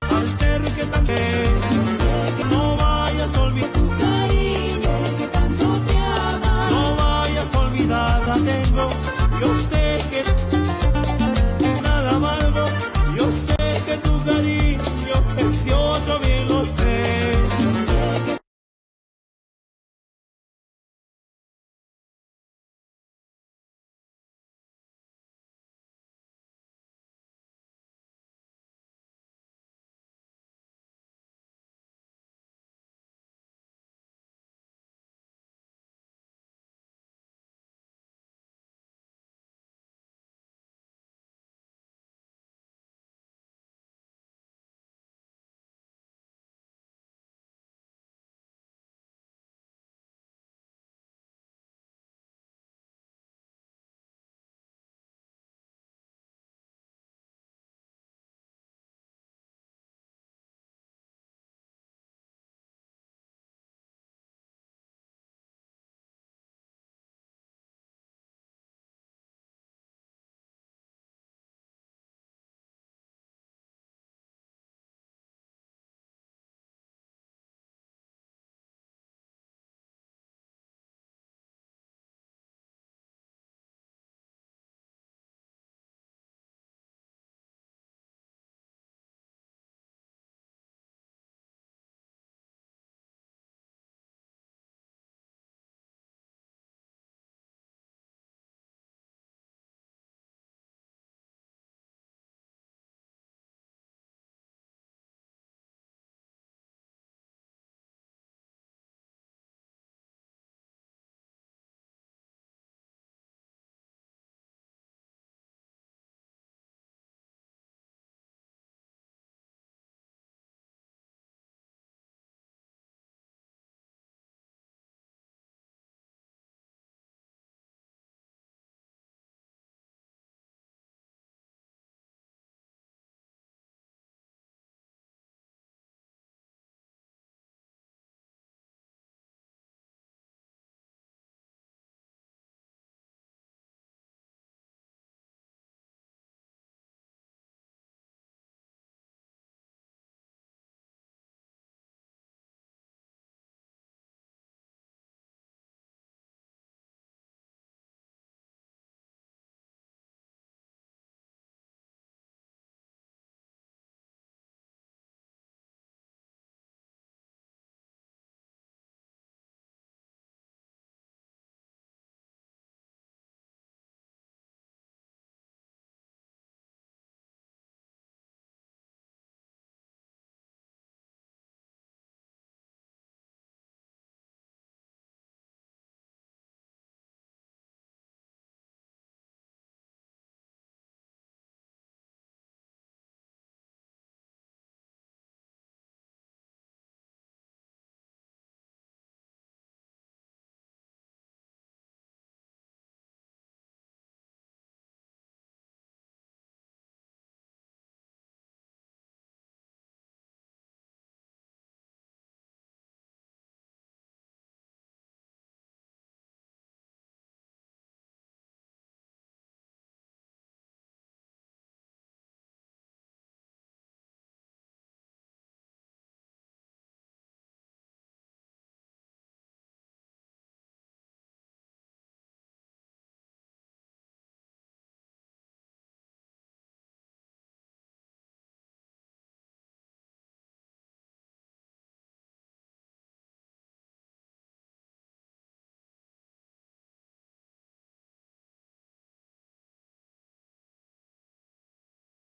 Al ser que también